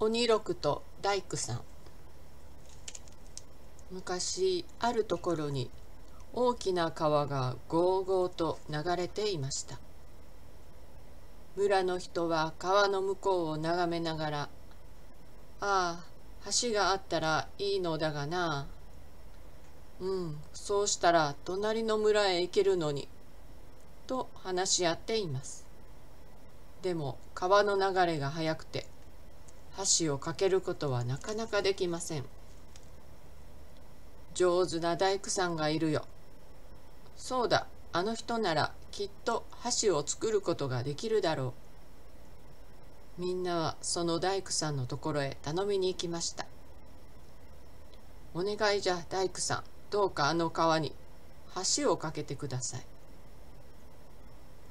鬼六と大工さん。昔あるところに大きな川がゴーゴーと流れていました。村の人は川の向こうを眺めながら「ああ橋があったらいいのだがな。うんそうしたら隣の村へ行けるのに」と話し合っています。でも川の流れが速くて橋を架けることはなかなかできません。上手な大工さんがいるよ。そうだあの人ならきっと橋を作ることができるだろう。みんなはその大工さんのところへ頼みに行きました。お願いじゃ大工さんどうかあの川に。橋を架けてください。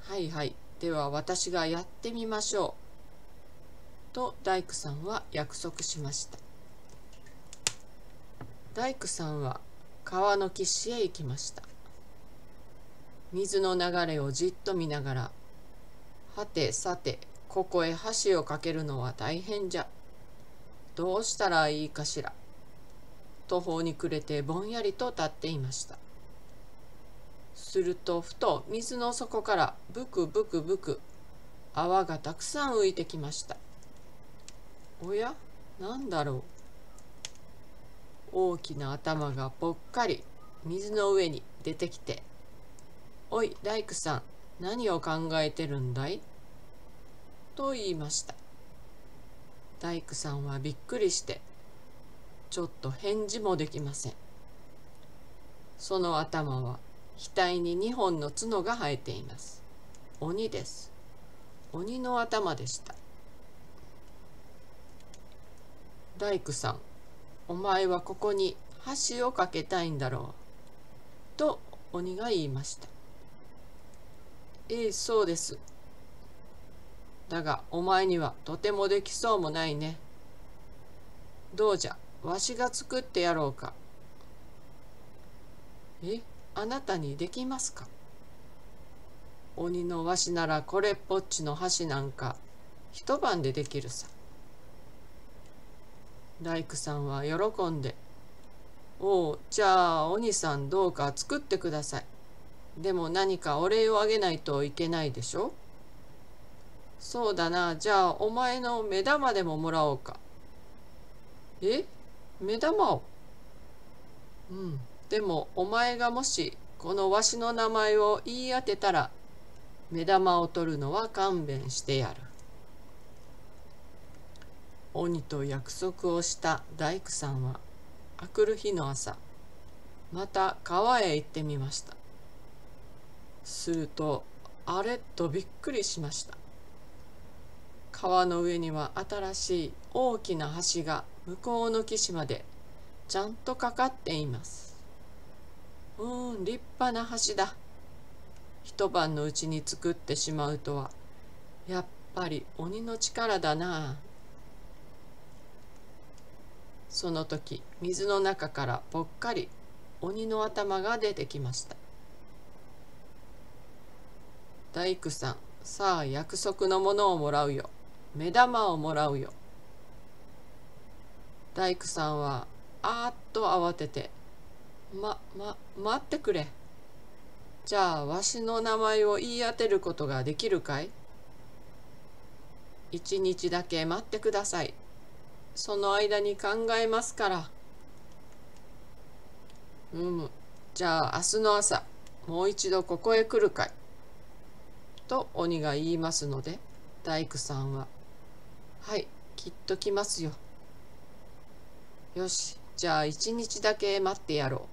はいはいでは私がやってみましょう。と大工さんは約束しました。大工さんは川の岸へ行きました。水の流れをじっと見ながら、はてさて、ここへ橋を架けるのは大変じゃ。どうしたらいいかしら。途方に暮れてぼんやりと立っていました。するとふと水の底からブクブクブク泡がたくさん浮いてきましたおや？何だろう？大きな頭がぽっかり水の上に出てきて「おい大工さん何を考えてるんだい?」と言いました大工さんはびっくりしてちょっと返事もできませんその頭は額に2本の角が生えています。鬼です。鬼の頭でした。大工さん、お前はここに橋を架けたいんだろう。と鬼が言いました。ええ、そうです。だが、お前にはとてもできそうもないね。どうじゃ、わしが作ってやろうか。えあなたにできますか鬼のわしならこれっぽっちの橋なんか一晩でできるさ。大工さんは喜んで「おおじゃあ鬼さんどうか作ってください。でも何かお礼をあげないといけないでしょ？そうだなじゃあお前の目玉でももらおうか。え？目玉を？うんでもお前がもしこのわしの名前を言い当てたら目玉を取るのは勘弁してやる。鬼と約束をした大工さんはあくる日の朝また川へ行ってみました。するとあれとびっくりしました。川の上には新しい大きな橋が向こうの岸までちゃんとかかっています。うん立派な橋だ一晩のうちに作ってしまうとはやっぱり鬼の力だなあその時水の中からぽっかり鬼の頭が出てきました大工さんさあ約束のものをもらうよ目玉をもらうよ大工さんはあーっと慌ててま、ま、待ってくれ。じゃあ、わしの名前を言い当てることができるかい？一日だけ待ってください。その間に考えますから。うむ。じゃあ、明日の朝、もう一度ここへ来るかい。と鬼が言いますので、大工さんは、はい、きっと来ますよ。よし、じゃあ一日だけ待ってやろ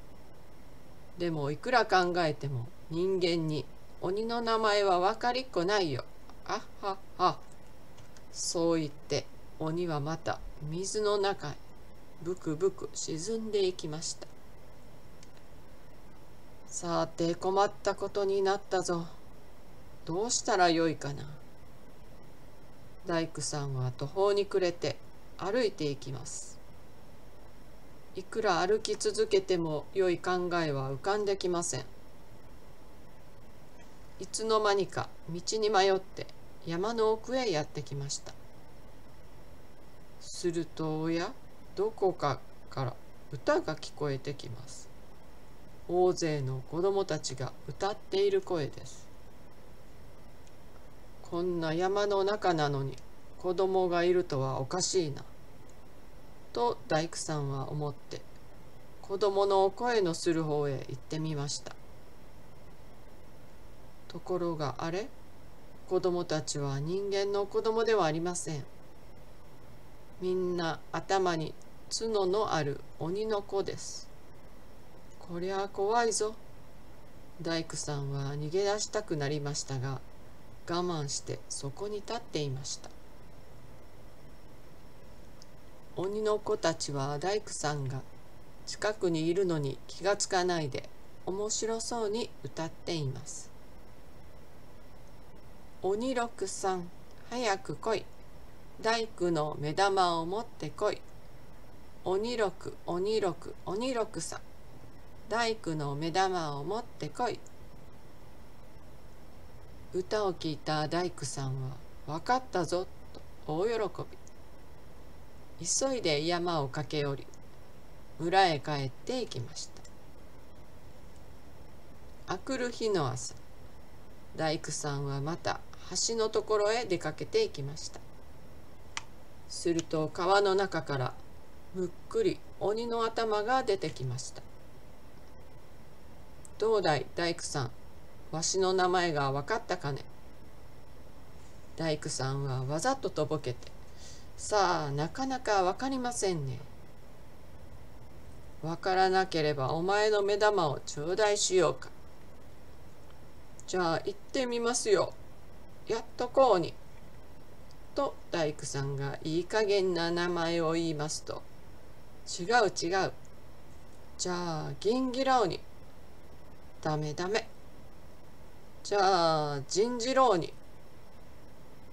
う。でもいくら考えても人間に鬼の名前は分かりっこないよ。あっはっは。そう言って鬼はまた水の中へブクブク沈んでいきました。さて困ったことになったぞ。どうしたらよいかな。大工さんは途方に暮れて歩いていきます。いくら歩き続けても良い考えは浮かんできませんいつの間にか道に迷って山の奥へやってきましたするとおやどこかから歌が聞こえてきます。大勢の子供たちが歌っている声です。こんな山の中なのに子供がいるとはおかしいな。と大工さんは思って子供の声のする方へ行ってみました。ところがあれ子供たちは人間の子供ではありません。みんな頭に角のある鬼の子です。こりゃ怖いぞ。大工さんは逃げ出したくなりましたが我慢してそこに立っていました。鬼の子たちは大工さんが近くにいるのに気がつかないで面白そうに歌っています。鬼六さん早く来い。大工の目玉を持ってこい。鬼六鬼六鬼六さん。大工の目玉を持ってこい。歌を聞いた大工さんは「分かったぞ」と大喜び。急いで山を駆け下り村へ帰って行きました。あくる日の朝大工さんはまた橋のところへ出かけていきました。すると川の中からむっくり鬼の頭が出てきましたどうだい大工さんわしの名前が分かったかね大工さんはわざととぼけてさあなかなか分かりませんね。分からなければお前の目玉を頂戴しようか。じゃあ行ってみますよ。やっとこうに。と大工さんがいい加減な名前を言いますと違う違う。じゃあ銀ギラオに。ダメダメ。じゃあ人次郎に。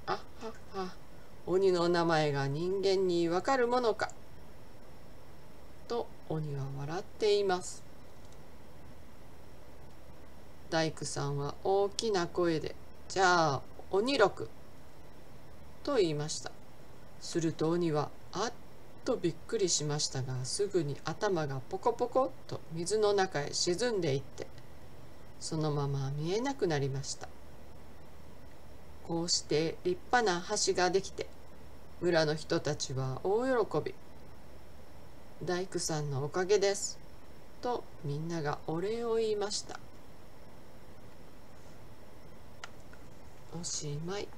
あはは。鬼の名前が人間にわかるものか。と鬼は笑っています。大工さんは大きな声で、じゃあ鬼六と言いました。すると鬼はあっとびっくりしましたが、すぐに頭がポコポコと水の中へ沈んでいって、そのまま見えなくなりました。こうして立派な橋ができて村の人たちは大喜び大工さんのおかげですとみんながお礼を言いましたおしまい